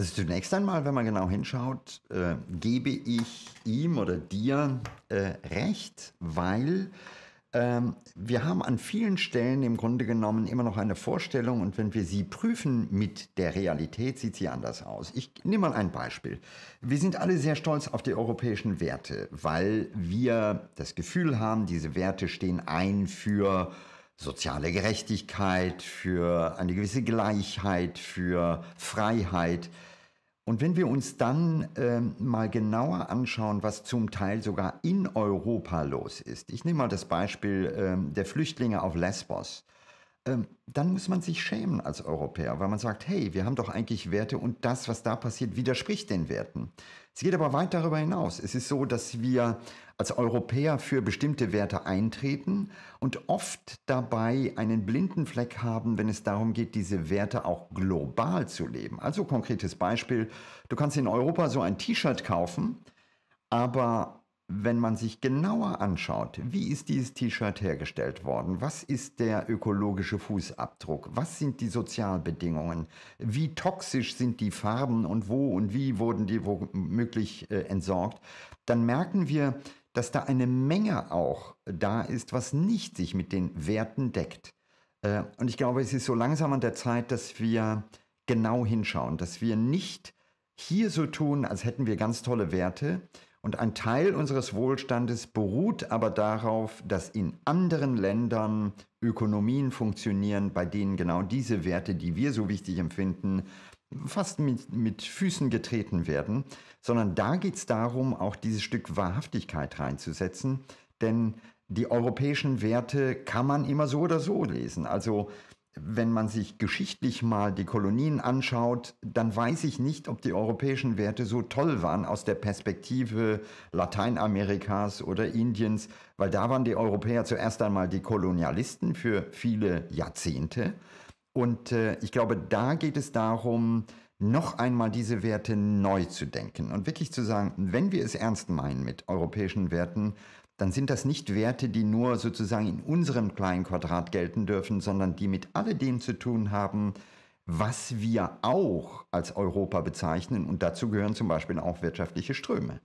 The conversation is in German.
Also zunächst einmal, wenn man genau hinschaut, äh, gebe ich ihm oder dir äh, recht, weil ähm, wir haben an vielen Stellen im Grunde genommen immer noch eine Vorstellung und wenn wir sie prüfen mit der Realität, sieht sie anders aus. Ich nehme mal ein Beispiel. Wir sind alle sehr stolz auf die europäischen Werte, weil wir das Gefühl haben, diese Werte stehen ein für soziale Gerechtigkeit, für eine gewisse Gleichheit, für Freiheit. Und wenn wir uns dann ähm, mal genauer anschauen, was zum Teil sogar in Europa los ist, ich nehme mal das Beispiel ähm, der Flüchtlinge auf Lesbos, dann muss man sich schämen als Europäer, weil man sagt, hey, wir haben doch eigentlich Werte und das, was da passiert, widerspricht den Werten. Es geht aber weit darüber hinaus. Es ist so, dass wir als Europäer für bestimmte Werte eintreten und oft dabei einen blinden Fleck haben, wenn es darum geht, diese Werte auch global zu leben. Also konkretes Beispiel, du kannst in Europa so ein T-Shirt kaufen, aber wenn man sich genauer anschaut, wie ist dieses T-Shirt hergestellt worden? Was ist der ökologische Fußabdruck? Was sind die Sozialbedingungen? Wie toxisch sind die Farben und wo und wie wurden die womöglich äh, entsorgt? Dann merken wir, dass da eine Menge auch da ist, was nicht sich mit den Werten deckt. Äh, und ich glaube, es ist so langsam an der Zeit, dass wir genau hinschauen, dass wir nicht hier so tun, als hätten wir ganz tolle Werte, und ein Teil unseres Wohlstandes beruht aber darauf, dass in anderen Ländern Ökonomien funktionieren, bei denen genau diese Werte, die wir so wichtig empfinden, fast mit, mit Füßen getreten werden, sondern da geht es darum, auch dieses Stück Wahrhaftigkeit reinzusetzen, denn die europäischen Werte kann man immer so oder so lesen. Also wenn man sich geschichtlich mal die Kolonien anschaut, dann weiß ich nicht, ob die europäischen Werte so toll waren aus der Perspektive Lateinamerikas oder Indiens, weil da waren die Europäer zuerst einmal die Kolonialisten für viele Jahrzehnte. Und äh, ich glaube, da geht es darum, noch einmal diese Werte neu zu denken und wirklich zu sagen, wenn wir es ernst meinen mit europäischen Werten, dann sind das nicht Werte, die nur sozusagen in unserem kleinen Quadrat gelten dürfen, sondern die mit alledem zu tun haben, was wir auch als Europa bezeichnen. Und dazu gehören zum Beispiel auch wirtschaftliche Ströme.